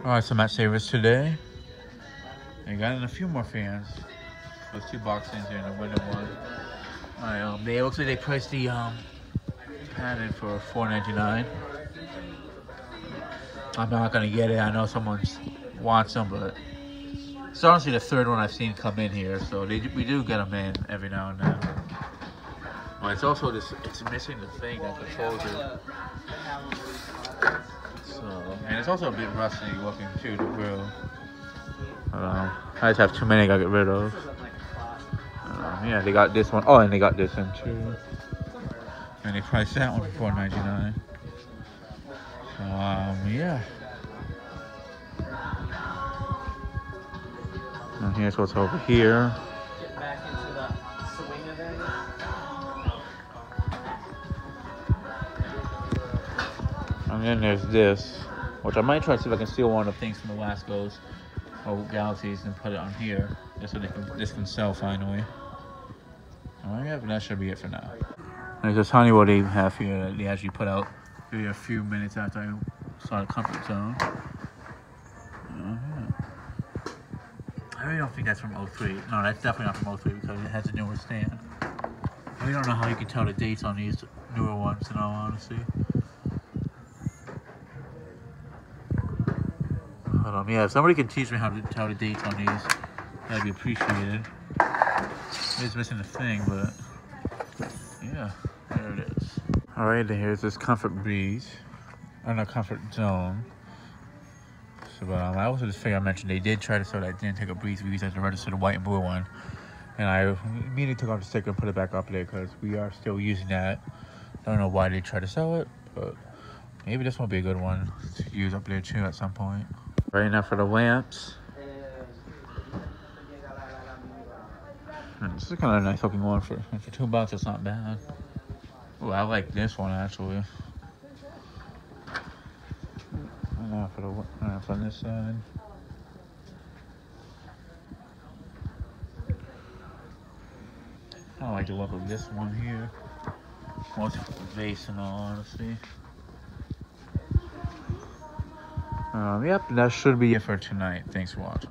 Alright, so Matt Savers today. I got in a few more fans. There's two boxings here and a window one. Alright, um, they looks like they priced the um padded for $4.99. I'm not gonna get it. I know someone wants them, but it's honestly the third one I've seen come in here, so they, we do get them in every now and then. Well, it's also this. It's missing the thing that controls it. It's also a bit rusty looking too. The grill. Um, I just have too many I gotta get rid of. Um, yeah, they got this one. Oh, and they got this one too. And they priced that one for four ninety nine. Um, yeah. And here's what's over here. Get back into the swing of it. And then there's this, which I might try to see if I can steal one of the things from the Laskos or Galaxies and put it on here, just so they can, this can sell finally. But that should be it for now. There's this Honeywell they have here that they actually put out maybe a few minutes after I saw the comfort zone. Yeah. I really don't think that's from 03. No, that's definitely not from 03 because it has a newer stand. I really don't know how you can tell the dates on these newer ones in all honesty. Yeah, if somebody can teach me how to tell the dates on these, that'd be appreciated. It's missing a thing, but yeah, there it is. All right, here's this Comfort Breeze, or no, Comfort Zone. So, but um, I also just figured I mentioned they did try to sell that didn't take a Breeze Breeze as a register, the white and blue one. And I immediately took off the sticker and put it back up there because we are still using that. I don't know why they tried to sell it, but maybe this will be a good one to use up there too at some point. Right now for the lamps. And This is kind of a nice looking one for for two bucks. It's not bad. Oh, I like this one actually. Now for the lamps on this side. I like the look of this one here. The vase in all honesty. Um, yep, that should be it for tonight. Thanks for watching.